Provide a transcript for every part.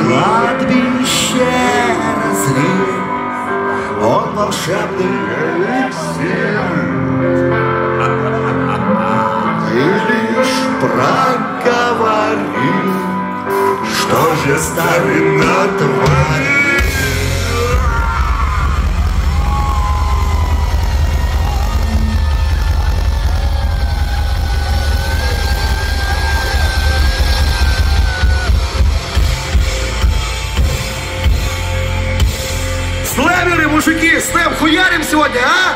кладбище разлил Он волшебный эликсир. И лишь проговорил Что же старый на тварь мужики, с Нэм хуярим сегодня, а?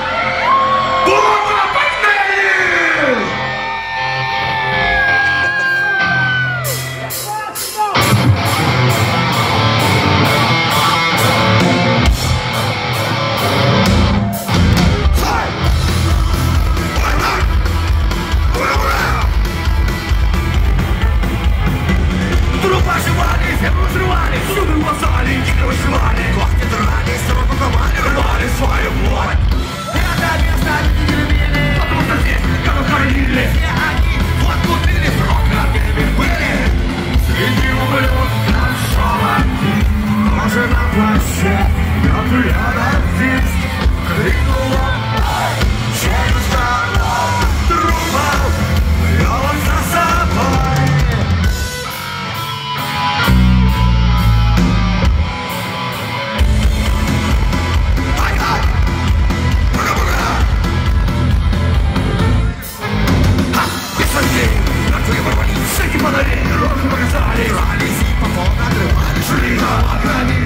С этим фонарей рожи показали Рвались и попон отрывали Шли на ограни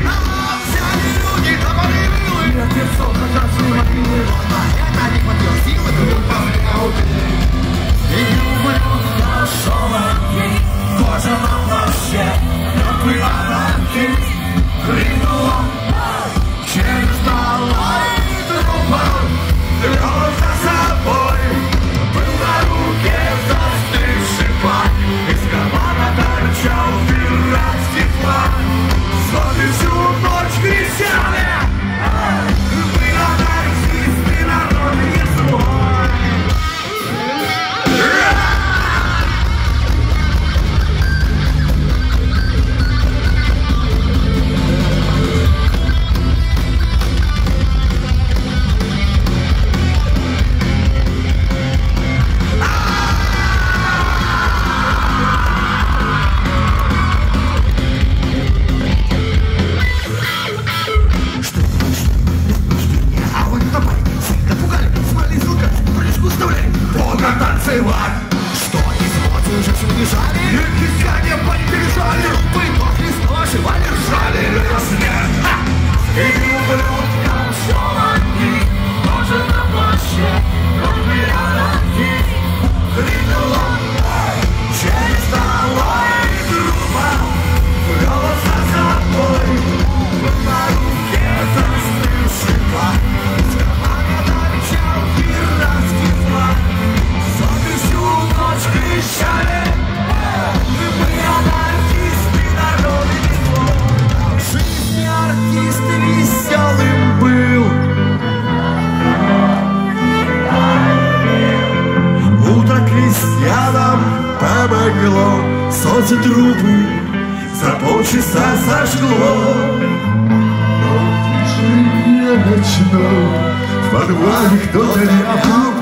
Взяли люди домой сыла Что не смотришь, все бежали Легкие подбежали Трупы ног не сношивали Ржали Нет сне И люблю Я нам помогло. Солнце трубы За полчаса сожгло. Но уже не ночной В подвале кто-то не обманул